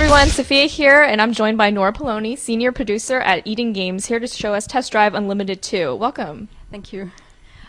everyone, Sophia here, and I'm joined by Nour Polloni, senior producer at Eden Games, here to show us Test Drive Unlimited 2. Welcome. Thank you.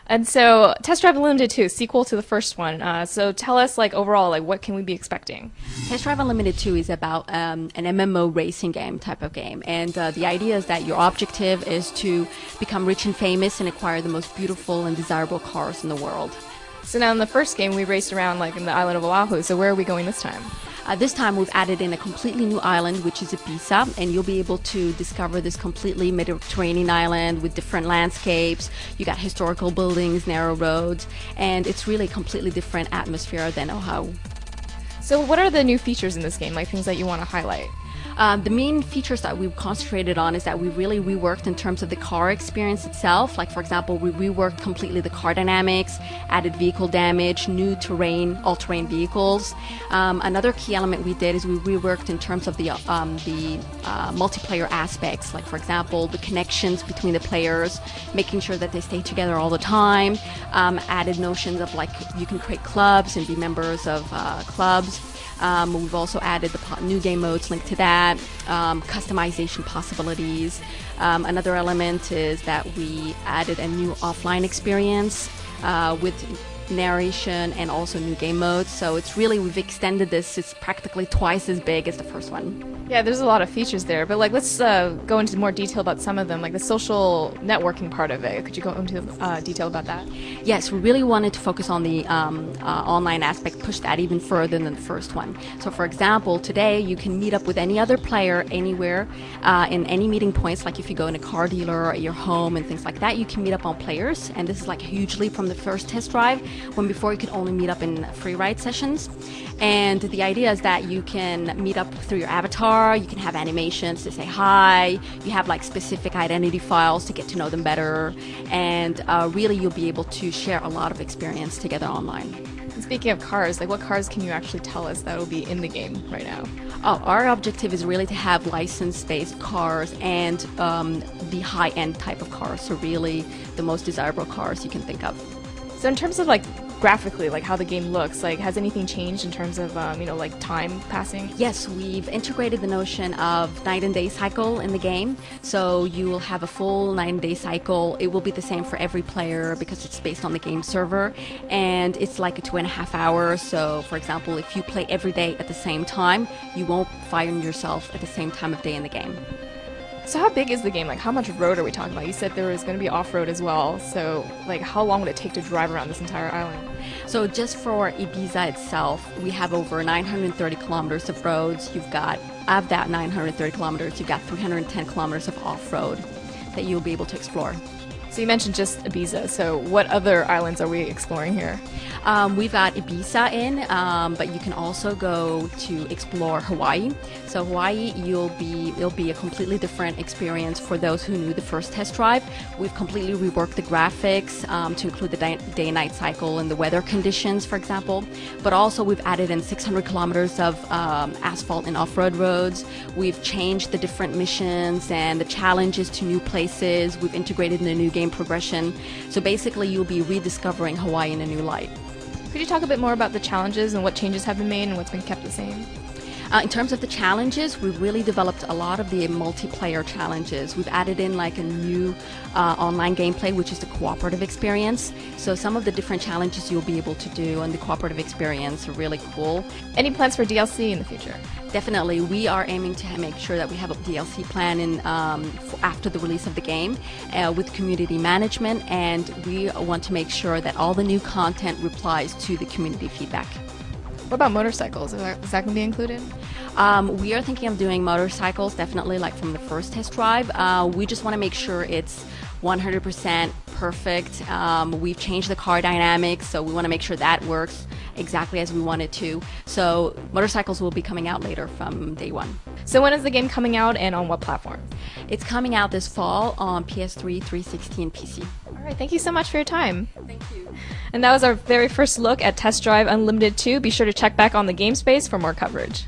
And so, Test Drive Unlimited 2, sequel to the first one. Uh, so, tell us, like overall, like what can we be expecting? Test Drive Unlimited 2 is about um, an MMO racing game type of game, and uh, the idea is that your objective is to become rich and famous and acquire the most beautiful and desirable cars in the world. So now in the first game, we raced around like in the island of Oahu. So where are we going this time? Uh, this time we've added in a completely new island, which is Ibiza, and you'll be able to discover this completely Mediterranean island with different landscapes. You got historical buildings, narrow roads, and it's really a completely different atmosphere than Oahu. So what are the new features in this game, like things that you want to highlight? Um, the main features that we've concentrated on is that we really reworked in terms of the car experience itself. Like, for example, we reworked completely the car dynamics, added vehicle damage, new terrain, all terrain vehicles. Um, another key element we did is we reworked in terms of the, um, the uh, multiplayer aspects. Like, for example, the connections between the players, making sure that they stay together all the time, um, added notions of like you can create clubs and be members of uh, clubs. Um, we've also added the new game modes linked to that, um, customization possibilities. Um, another element is that we added a new offline experience uh, with narration and also new game modes. So it's really we've extended this. It's practically twice as big as the first one. Yeah, there's a lot of features there, but like let's uh, go into more detail about some of them, like the social networking part of it. Could you go into uh, detail about that? Yes, we really wanted to focus on the um, uh, online aspect, push that even further than the first one. So, for example, today you can meet up with any other player anywhere uh, in any meeting points. Like if you go in a car dealer or at your home and things like that, you can meet up on players, and this is like a huge from the first test drive when before you could only meet up in free ride sessions. And the idea is that you can meet up through your avatar, you can have animations to say hi, you have like specific identity files to get to know them better, and uh, really you'll be able to share a lot of experience together online. And speaking of cars, like what cars can you actually tell us that will be in the game right now? Oh, our objective is really to have license-based cars and um, the high-end type of cars, so really the most desirable cars you can think of. So in terms of like graphically, like how the game looks, like has anything changed in terms of um, you know like time passing? Yes, we've integrated the notion of night and day cycle in the game. So you will have a full night and day cycle. It will be the same for every player because it's based on the game server, and it's like a two and a half hours. So for example, if you play every day at the same time, you won't find yourself at the same time of day in the game. So how big is the game? Like how much road are we talking about? You said there was going to be off-road as well. So like how long would it take to drive around this entire island? So just for Ibiza itself, we have over 930 kilometers of roads. You've got of that 930 kilometers, you've got 310 kilometers of off-road that you'll be able to explore. So you mentioned just Ibiza. So what other islands are we exploring here? Um, we've got Ibiza in, um, but you can also go to explore Hawaii. So Hawaii, you'll be it'll be a completely different experience for those who knew the first test drive. We've completely reworked the graphics um, to include the day-night cycle and the weather conditions, for example. But also we've added in 600 kilometers of um, asphalt and off-road roads. We've changed the different missions and the challenges to new places. We've integrated in the new game progression. So basically, you'll be rediscovering Hawaii in a new light. Could you talk a bit more about the challenges and what changes have been made and what's been kept the same? Uh, in terms of the challenges, we've really developed a lot of the multiplayer challenges. We've added in like a new uh, online gameplay, which is the cooperative experience. So some of the different challenges you'll be able to do and the cooperative experience are really cool. Any plans for DLC in the future? Definitely, we are aiming to make sure that we have a DLC plan in um, after the release of the game uh, with community management, and we want to make sure that all the new content replies to the community feedback. What about motorcycles? Is that, is that going to be included? Um, we are thinking of doing motorcycles, definitely, like from the first test drive. Uh, we just want to make sure it's 100% perfect. Um, we've changed the car dynamics, so we want to make sure that works exactly as we want it to. So motorcycles will be coming out later from day one. So when is the game coming out and on what platform? It's coming out this fall on PS3, 360, and PC. All right, thank you so much for your time. Thank you. And that was our very first look at Test Drive Unlimited 2. Be sure to check back on the game space for more coverage.